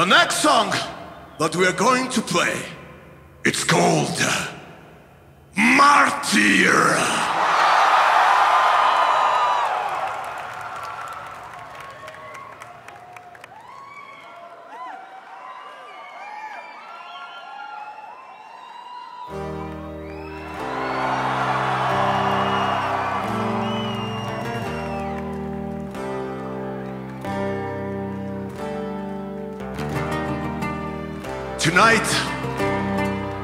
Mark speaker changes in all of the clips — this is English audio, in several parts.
Speaker 1: The next song that we are going to play, it's called uh, Martyr. Tonight,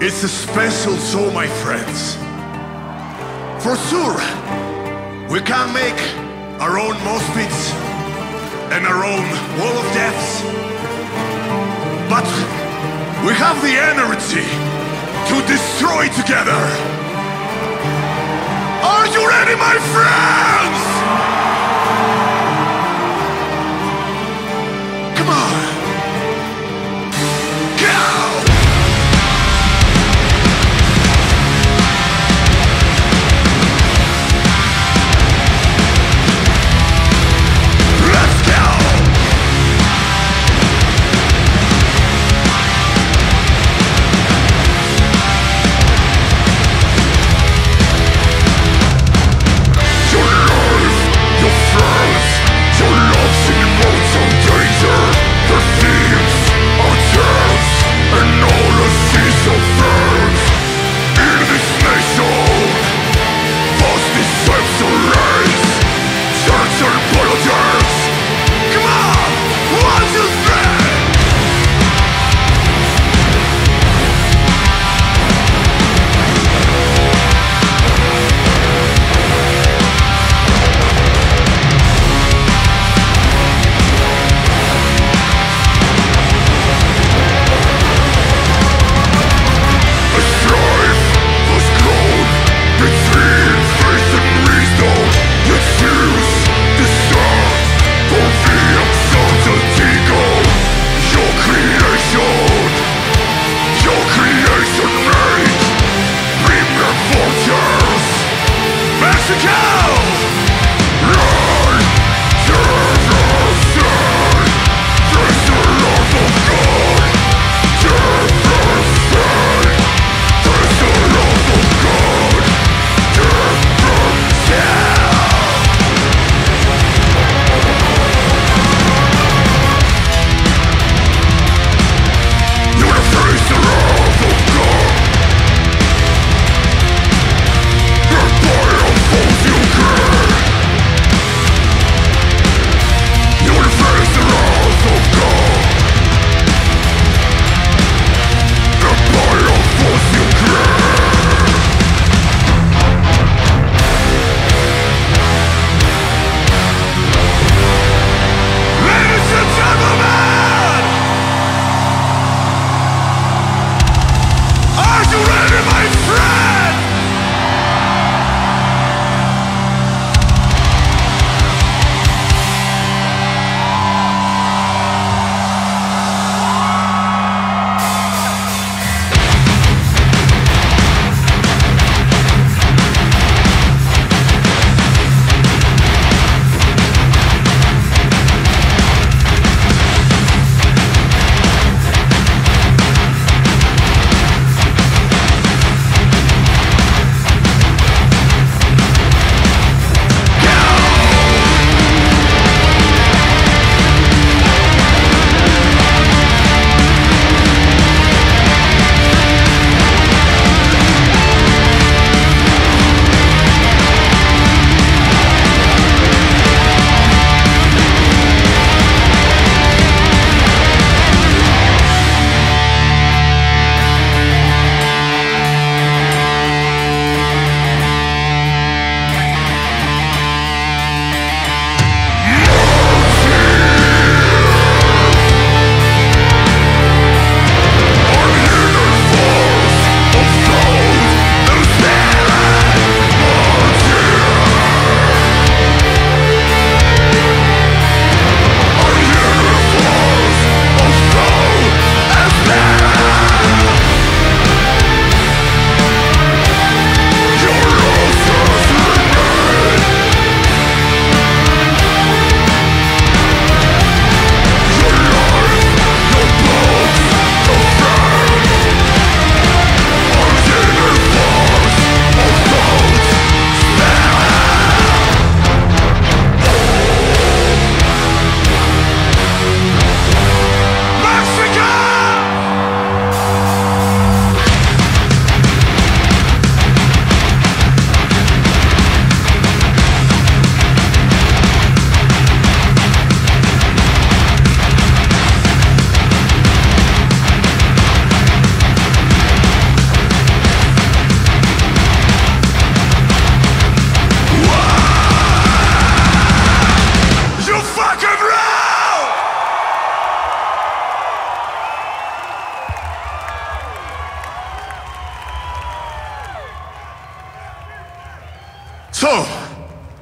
Speaker 1: it's a special show, my friends. For sure, we can make our own mosh pits and our own wall of deaths. But we have the energy to destroy together. Are you ready, my friends?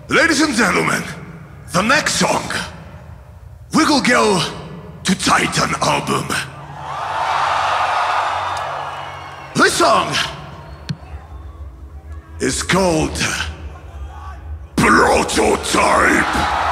Speaker 1: Ladies and gentlemen, the next song, we will go to Titan album. This song is called Prototype.